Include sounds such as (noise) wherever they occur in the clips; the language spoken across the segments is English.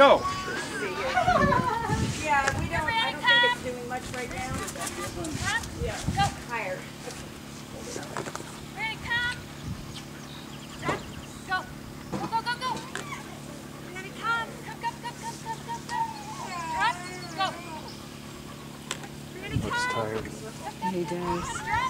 Go. (laughs) Yeah, we don't, I don't think it's doing much right now. Yeah. Go. Higher. Ready, come. Go. Go, go, go, go. Ready, come. Come, come, come, come, come, come, come. Drop. Go. Ready, Looks tired. He does. Drop.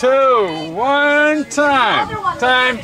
Two. One. Time. Time.